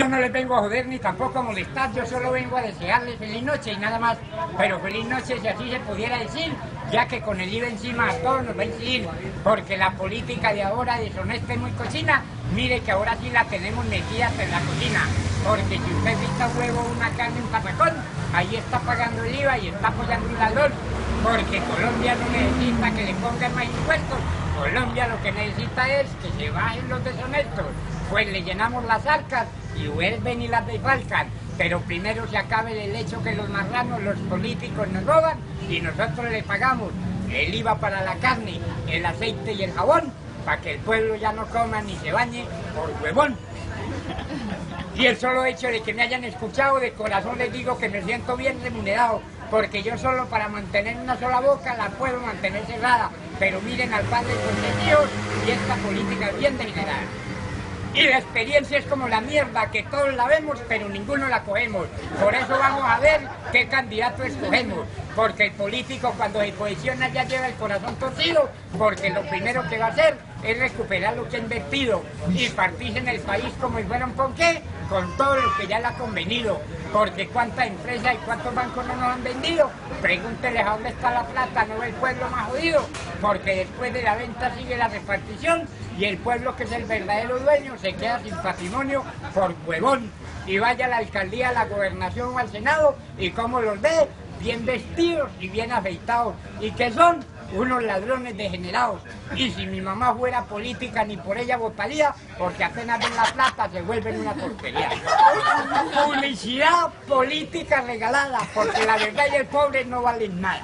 Yo no les vengo a joder ni tampoco a molestar, yo solo vengo a desearles feliz noche y nada más. Pero feliz noche si así se pudiera decir, ya que con el IVA encima a todos nos va a incidir, porque la política de ahora deshonesta y muy cochina, mire que ahora sí la tenemos metida en la cocina, porque si usted vista huevo, una carne, un patacón, ahí está pagando el IVA y está apoyando un ladrón, porque Colombia no necesita que le pongan más impuestos, Colombia lo que necesita es que se bajen los deshonestos, pues le llenamos las arcas y vuelven y las defalcan. Pero primero se acabe el hecho que los marranos, los políticos nos roban y nosotros le pagamos el IVA para la carne, el aceite y el jabón, para que el pueblo ya no coma ni se bañe por huevón. Y el solo hecho de que me hayan escuchado, de corazón les digo que me siento bien remunerado, porque yo solo para mantener una sola boca la puedo mantener cerrada. Pero miren al padre con y esta política es bien degenerada. Y la experiencia es como la mierda, que todos la vemos, pero ninguno la cogemos. Por eso vamos a ver qué candidato escogemos. Porque el político cuando se posiciona ya lleva el corazón torcido, porque lo primero que va a hacer es recuperar lo que ha invertido y partirse en el país como si fueran con qué, con todo lo que ya le ha convenido. Porque cuántas empresas y cuántos bancos no nos han vendido. Pregúnteles a dónde está la plata, no el pueblo más jodido. Porque después de la venta sigue la repartición y el pueblo que es el verdadero dueño se queda sin patrimonio por huevón. Y vaya a la alcaldía, a la gobernación o al senado y como los ve, bien vestidos y bien afeitados. ¿Y que son? unos ladrones degenerados. Y si mi mamá fuera política, ni por ella votaría, porque apenas ven la plata se vuelven una porquería. Publicidad política regalada, porque la verdad y el pobre no valen nada.